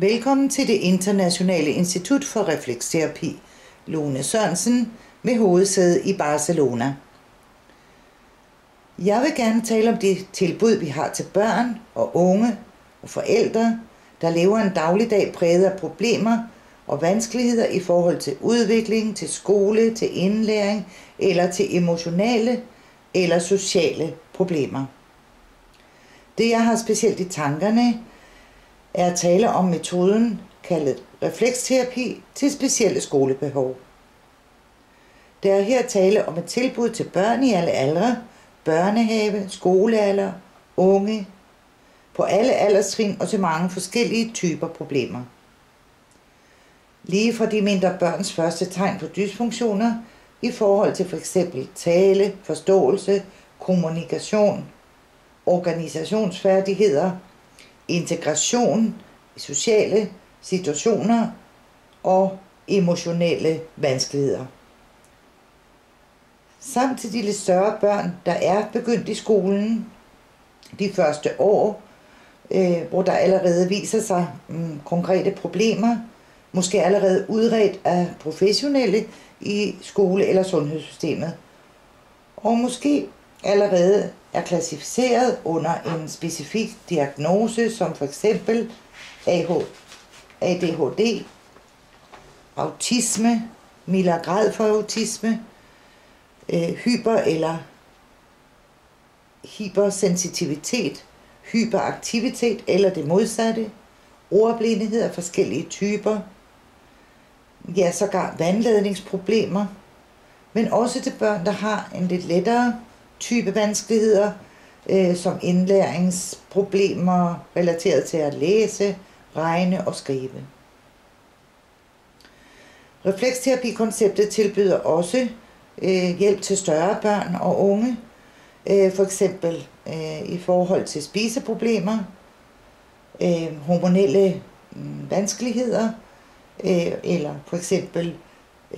Velkommen til det Internationale Institut for Refleksterapi, Lone Sørensen, med hovedsæde i Barcelona. Jeg vil gerne tale om det tilbud, vi har til børn og unge og forældre, der lever en dagligdag præget af problemer og vanskeligheder i forhold til udvikling, til skole, til indlæring eller til emotionale eller sociale problemer. Det jeg har specielt i tankerne, er at tale om metoden kaldet refleksterapi til specielle skolebehov. Der er her tale om et tilbud til børn i alle aldre, børnehave, skolealder, unge, på alle alderstrin og til mange forskellige typer problemer. Lige fra de mindre børns første tegn på dysfunktioner i forhold til f.eks. tale, forståelse, kommunikation, organisationsfærdigheder, integration i sociale situationer og emotionelle vanskeligheder. Samt til de lidt større børn, der er begyndt i skolen de første år, øh, hvor der allerede viser sig mm, konkrete problemer, måske allerede udredt af professionelle i skole- eller sundhedssystemet. Og måske allerede er klassificeret under en specifik diagnose, som for eksempel ADHD, autisme, mildere grad for autisme, øh, hyper- eller hypersensitivitet, hyperaktivitet eller det modsatte, ordblindhed af forskellige typer, ja, sågar vandladningsproblemer, men også til børn, der har en lidt lettere type vanskeligheder, øh, som indlæringsproblemer relateret til at læse, regne og skrive. Refleksterapikonceptet tilbyder også øh, hjælp til større børn og unge, øh, for eksempel øh, i forhold til spiseproblemer, øh, hormonelle øh, vanskeligheder, øh, eller for eksempel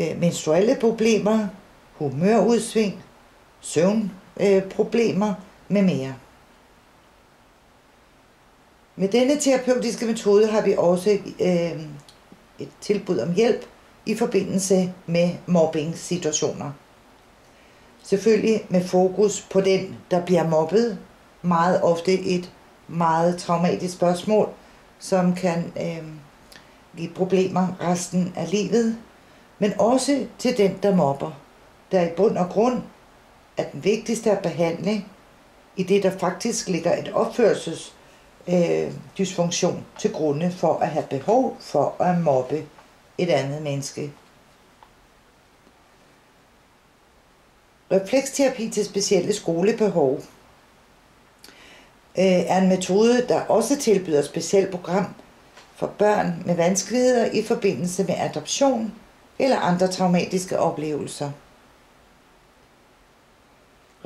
øh, menstruelle problemer, humørudsving, søvn, øh, med mere. Med denne terapeutiske metode har vi også øh, et tilbud om hjælp i forbindelse med mobbing-situationer. Selvfølgelig med fokus på den, der bliver mobbet. Meget ofte et meget traumatisk spørgsmål, som kan øh, give problemer resten af livet. Men også til den, der mobber, der i bund og grund at den vigtigste at behandle i det, der faktisk ligger et opførsels øh, dysfunktion til grunde for at have behov for at mobbe et andet menneske. Refleksterapi til specielle skolebehov øh, er en metode, der også tilbyder et specielt program for børn med vanskeligheder i forbindelse med adoption eller andre traumatiske oplevelser.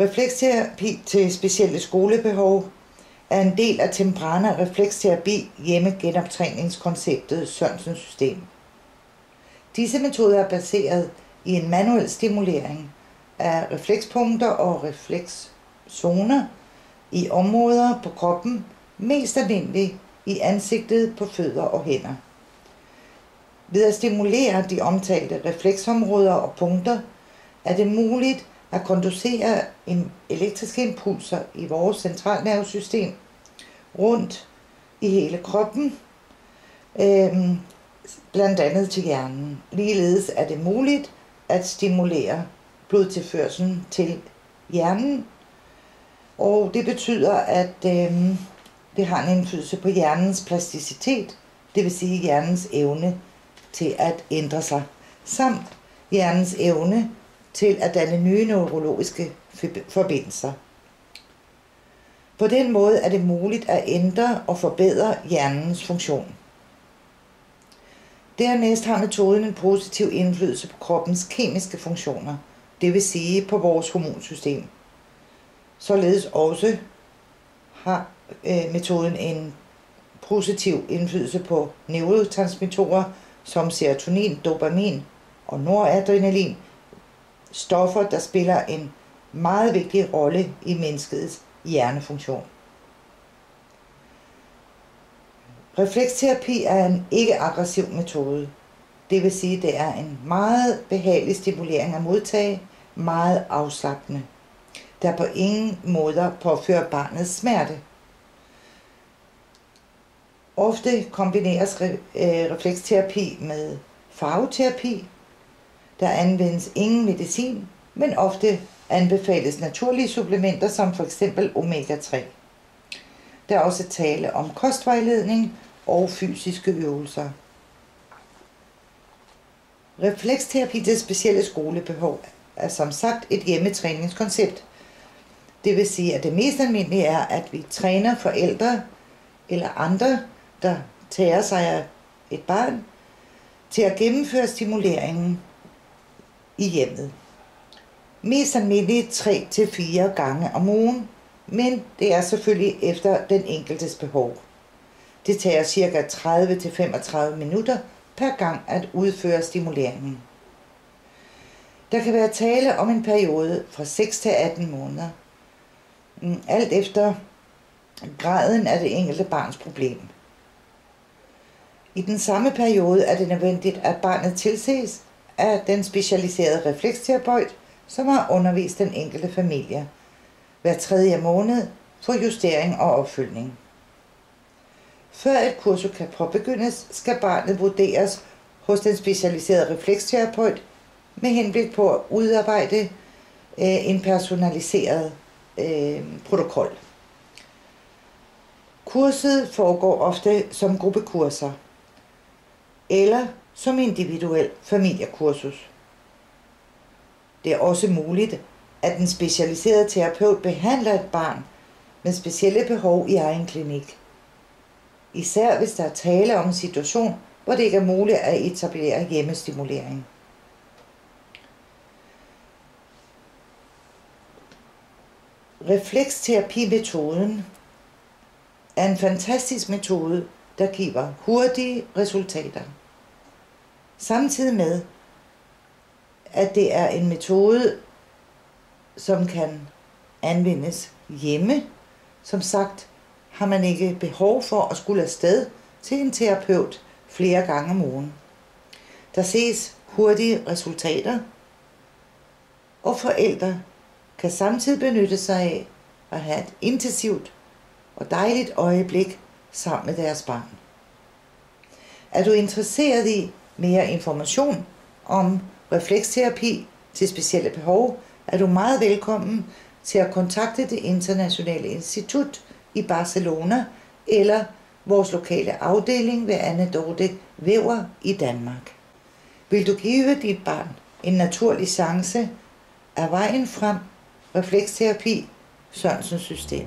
Refleksterapi til specielle skolebehov er en del af Temprana Refleksterapi hjemmegenoptræningskonceptet Sørensens system. Disse metoder er baseret i en manuel stimulering af reflekspunkter og reflekszoner i områder på kroppen, mest almindeligt i ansigtet, på fødder og hænder. Ved at stimulere de omtalte refleksområder og punkter, er det muligt at konducere elektriske impulser i vores centralnervesystem rundt i hele kroppen, øhm, blandt andet til hjernen. Ligeledes er det muligt at stimulere blodtilførselen til hjernen, og det betyder, at øhm, det har en indflydelse på hjernens plasticitet, det vil sige hjernens evne til at ændre sig, samt hjernens evne til at danne nye neurologiske forbindelser. På den måde er det muligt at ændre og forbedre hjernens funktion. Dernæst har metoden en positiv indflydelse på kroppens kemiske funktioner, det vil sige på vores hormonsystem. Således også har øh, metoden en positiv indflydelse på neurotransmittorer som serotonin, dopamin og noradrenalin, stoffer, der spiller en meget vigtig rolle i menneskets hjernefunktion. Refleksterapi er en ikke-aggressiv metode. Det vil sige, at det er en meget behagelig stimulering at modtage, meget afslappende, der på ingen måder påfører barnet smerte. Ofte kombineres re- øh, refleksterapi med farveterapi. Der anvendes ingen medicin, men ofte anbefales naturlige supplementer som for eksempel omega-3. Der er også tale om kostvejledning og fysiske øvelser. Refleksterapi til specielle skolebehov er som sagt et hjemmetræningskoncept. Det vil sige, at det mest almindelige er, at vi træner forældre eller andre, der tager sig af et barn, til at gennemføre stimuleringen i hjemmet. Mest almindeligt 3-4 gange om ugen, men det er selvfølgelig efter den enkeltes behov. Det tager ca. 30-35 minutter per gang at udføre stimuleringen. Der kan være tale om en periode fra 6 til 18 måneder, mm, alt efter graden af det enkelte barns problem. I den samme periode er det nødvendigt, at barnet tilses af den specialiserede refleksterapeut, som har undervist den enkelte familie hver tredje måned for justering og opfølgning. Før et kursus kan påbegyndes, skal barnet vurderes hos den specialiserede refleksterapeut med henblik på at udarbejde øh, en personaliseret øh, protokol. Kurset foregår ofte som gruppekurser eller som individuel familiekursus. Det er også muligt, at en specialiseret terapeut behandler et barn med specielle behov i egen klinik. Især hvis der er tale om en situation, hvor det ikke er muligt at etablere hjemmestimulering. Refleksterapimetoden er en fantastisk metode, der giver hurtige resultater. Samtidig med, at det er en metode, som kan anvendes hjemme. Som sagt har man ikke behov for at skulle afsted til en terapeut flere gange om ugen. Der ses hurtige resultater, og forældre kan samtidig benytte sig af at have et intensivt og dejligt øjeblik sammen med deres barn. Er du interesseret i mere information om refleksterapi til specielle behov, er du meget velkommen til at kontakte det internationale institut i Barcelona eller vores lokale afdeling ved Anne Dorte Væver i Danmark. Vil du give dit barn en naturlig chance, er vejen frem refleksterapi Sørensens system.